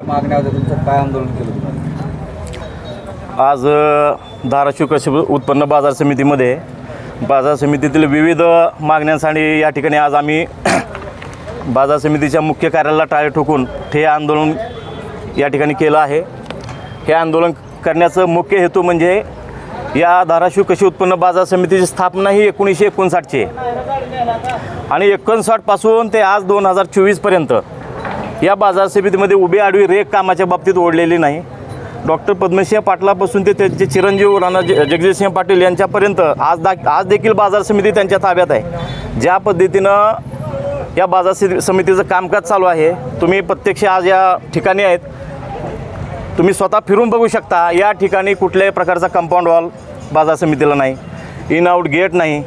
मागण्या होत्या तुमचं काय आंदोलन केलं तुम्हाला आज अ, धाराशिव कृषी उत्पन्न बाजार समितीमध्ये बाजार समितीतील विविध मागण्यांसाठी या ठिकाणी आज आम्ही बाजार समितीच्या मुख्य कार्यालयाला टाळे ठोकून हे आंदोलन या ठिकाणी केलं आहे. हे आंदोलन करण्याचं मुख्य हेतू म्हणजे या धाराशिव कृषी उत्पन्न बाजार समितीची स्थापना ही एकोणीसशे एकोणसाठची आहे. आणि एकोणसाठपासून ते आज दोन हजार चोवीसपर्यंत या बाजार समितीमध्ये उभी आडवी रेख कामाच्या बाबतीत ओढलेली नाही. डॉक्टर पद्मसिंह पाटलापासून ते त्यांचे चिरंजीव राणा ज जगजितसिंह पाटील यांच्यापर्यंत आज दा आज देखील बाजार समिती त्यांच्या ताब्यात आहे. ज्या पद्धतीनं या बाजार सि- समितीचं कामकाज चालू आहे तुम्ही प्रत्यक्ष आज या ठिकाणी आहेत. तुम्ही स्वतः फिरून बघू शकता या ठिकाणी कुठल्याही प्रकारचा कंपाऊंड वॉल बाजार समितीला नाही. इन आउट गेट नाही.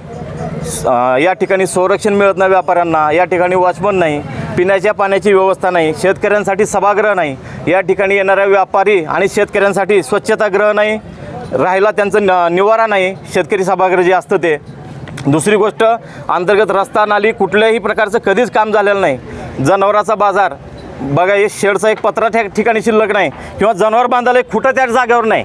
स- या ठिकाणी संरक्षण मिळत नाही व्यापाऱ्यांना या ठिकाणी वॉचमन नाही. पिण्याच्या पाण्याची व्यवस्था नाही शेतकऱ्यांसाठी सभागृह नाही. या ठिकाणी येणाऱ्या व्यापारी आणि शेतकऱ्यांसाठी स्वच्छतागृह नाही राहायला त्यांचं न निवारा नाही शेतकरी सभागृह जे असतं ते. दुसरी गोष्ट अंतर्गत रस्ता नाली कुठल्याही प्रकारचं कधीच काम झालेलं नाही. जनावराचा बाजार बघा हे शेडचा एक पत्रा त्या ठिकाणी शिल्लक नाही किंवा जनावर बांधायला एक खुटं त्या जागेवर नाही.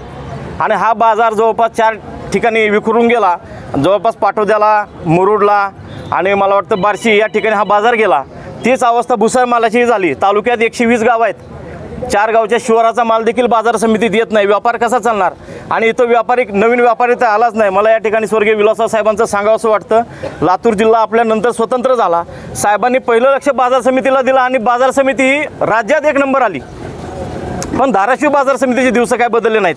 आणि हा बाजार जवळपास चार ठिकाणी विखरून गेला जवळपास पाटोद्याला मुरुडला आणि मला वाटतं बार्शी या ठिकाणी हा बाजार गेला. तीच अवस्था भुसार मालाची झाली. तालुक्यात एकशे वीस गाव आहेत. चार गावच्या शिवाराचा माल देखील बाजार समितीत येत नाही. व्यापार कसा चालणार? आणि इथं व्यापारी नवीन व्यापारी तर आलाच नाही. मला या ठिकाणी स्वर्गीय विलासराव साहेबांचं सांगावं असं वाटतं. लातूर जिल्हा आपल्यानंतर स्वतंत्र झाला. साहेबांनी पहिलं लक्ष बाजार समितीला दिलं आणि बाजार समिती ही राज्यात एक नंबर आली. पण धाराशिव बाजार समितीचे दिवस काय बदलले नाहीत?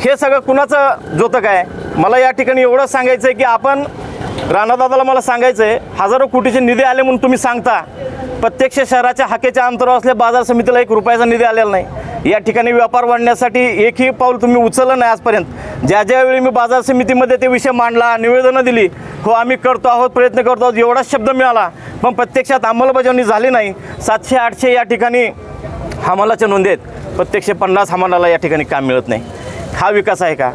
हे सगळं कुणाचं जोतं काय मला या ठिकाणी एवढं सांगायचं आहे की आपण राणादादाला मला सांगायचं आहे हजारो कोटीचे निधी आले म्हणून तुम्ही सांगता. प्रत्यक्ष शहराच्या हाकेच्या अंतरावर असल्या बाजार समितीला एक रुपयाचा निधी आलेला नाही. या ठिकाणी व्यापार वाढण्यासाठी एकही पाऊल तुम्ही उचललं नाही आजपर्यंत. ज्या ज्यावेळी मी बाजार समितीमध्ये ते विषय मांडला निवेदनं दिली हो आम्ही करतो आहोत प्रयत्न करतो आहोत एवढाच शब्द मिळाला. पण प्रत्यक्षात अंमलबजावणी झाली नाही. सातशे आठशे या ठिकाणी हमालाच्या नोंदी आहेत. प्रत्यक्ष पन्नास हमालाला या ठिकाणी काम मिळत नाही. हा विकास आहे का?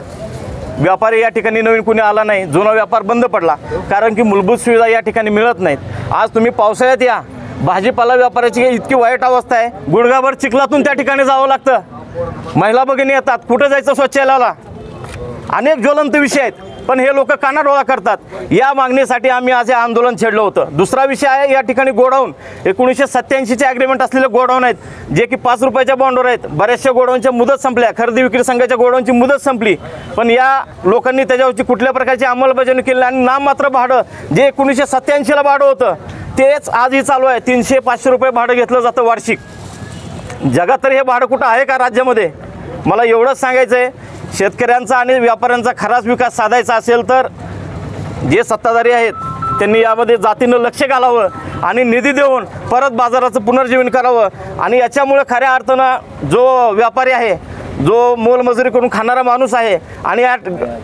व्यापारी या ठिकाणी नवीन कुणी आला नाही. जुना व्यापार बंद पडला. कारण की मूलभूत सुविधा या ठिकाणी मिळत नाहीत. आज तुम्ही पावसाळ्यात या. भाजीपाला व्यापाराची इतकी वाईट अवस्था आहे. गुडघाभर चिखलातून त्या ठिकाणी जावं लागतं. महिला भगिनी येतात. कुठं जायचं स्वच्छालयाला अनेक ज्वलंत विषय आहेत. पण हे लोक कानाडोळा करतात. या मागणीसाठी आम्ही आज हे आंदोलन छेडलं होतं. दुसरा विषय आहे या ठिकाणी गोडाऊन. एकोणीसशे सत्याऐंशीचे ॲग्रीमेंट असलेले गोडाऊन आहेत जे की पाच रुपयाच्या बॉन्डवर आहेत. बऱ्याचशा गोडाऊनच्या मुदत संपल्या. खरेदी विक्री संघाच्या गोडाऊनची मुदत संपली. पण या लोकांनी त्याच्यावरची कुठल्या प्रकारची अंमलबजावणी केली आणि नाममात्र भाडं जे एकोणीसशे सत्त्याऐंशीला भाडं होतं तेच आजही चालू आहे. तीनशे पाचशे रुपये भाडं घेतलं जातं वार्षिक. जगात तर हे भाडं कुठं आहे का राज्यामध्ये? मला एवढंच सांगायचं आहे शेतकऱ्यांचा आणि व्यापाऱ्यांचा खराच विकास साधायचा असेल तर जे सत्ताधारी आहेत त्यांनी यामध्ये जातीनं लक्ष घालावं आणि निधी देऊन परत बाजाराचं पुनर्जीवन करावं. आणि याच्यामुळे खऱ्या अर्थानं जो व्यापारी आहे जो मोलमजुरी करून खाणारा माणूस आहे आणि या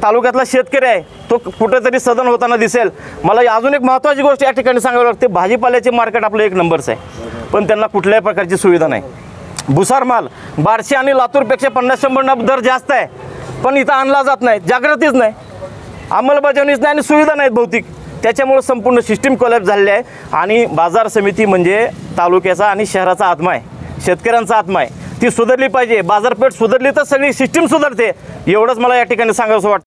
तालुक्यातला शेतकरी आहे तो कुठेतरी सदन होताना दिसेल. मला अजून एक महत्त्वाची गोष्ट या ठिकाणी सांगावी लागते. भाजीपाल्याचे मार्केट आपलं एक नंबरच आहे. पण त्यांना कुठल्याही प्रकारची सुविधा नाही. भुसार माल बार्शी आणि लातूरपेक्षा पन्नास शंभर दर जास्त आहे. पण इथं आणला जात नाही. जागृतीच नाही. अंमलबजावणीच नाही आणि सुविधा नाहीत भौतिक त्याच्यामुळे संपूर्ण सिस्टीम कोलॅप झालेली आहे. आणि बाजार समिती म्हणजे तालुक्याचा आणि शहराचा आत्मा आहे. शेतकऱ्यांचा आत्मा आहे. ती सुधारली पाहिजे. बाजारपेठ सुधारली तर सगळी सिस्टीम सुधारते. एवढंच मला या ठिकाणी सांगायचं वाटतं.